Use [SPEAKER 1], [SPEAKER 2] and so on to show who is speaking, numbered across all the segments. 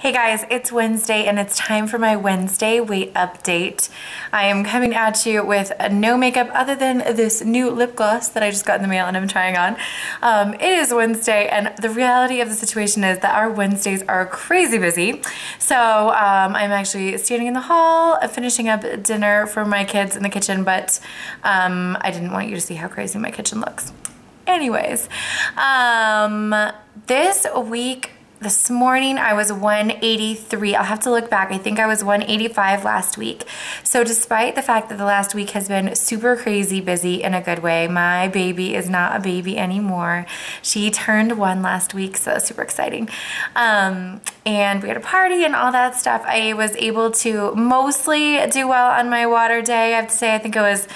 [SPEAKER 1] Hey guys, it's Wednesday and it's time for my Wednesday weight update. I am coming at you with no makeup other than this new lip gloss that I just got in the mail and I'm trying on. Um, it is Wednesday and the reality of the situation is that our Wednesdays are crazy busy. So um, I'm actually standing in the hall finishing up dinner for my kids in the kitchen, but um, I didn't want you to see how crazy my kitchen looks. Anyways, um, this week this morning I was 183. I'll have to look back. I think I was 185 last week. So despite the fact that the last week has been super crazy busy in a good way, my baby is not a baby anymore. She turned one last week, so super exciting. Um, and we had a party and all that stuff. I was able to mostly do well on my water day. I have to say, I think it was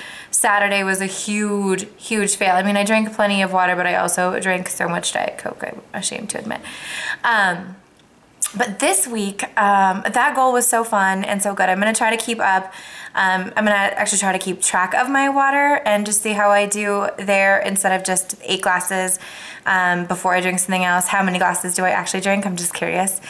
[SPEAKER 1] Saturday was a huge, huge fail. I mean, I drank plenty of water, but I also drank so much Diet Coke, I'm ashamed to admit. Um, but this week, um, that goal was so fun and so good. I'm going to try to keep up. Um, I'm going to actually try to keep track of my water and just see how I do there instead of just eight glasses um, before I drink something else. How many glasses do I actually drink? I'm just curious.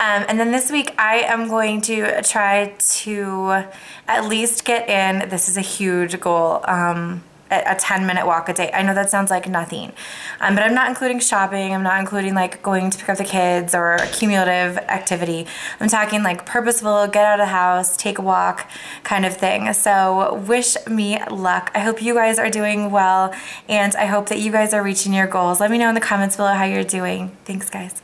[SPEAKER 1] Um, and then this week, I am going to try to at least get in, this is a huge goal, um, a 10 minute walk a day. I know that sounds like nothing, um, but I'm not including shopping. I'm not including like going to pick up the kids or a cumulative activity. I'm talking like purposeful, get out of the house, take a walk kind of thing. So wish me luck. I hope you guys are doing well and I hope that you guys are reaching your goals. Let me know in the comments below how you're doing. Thanks guys.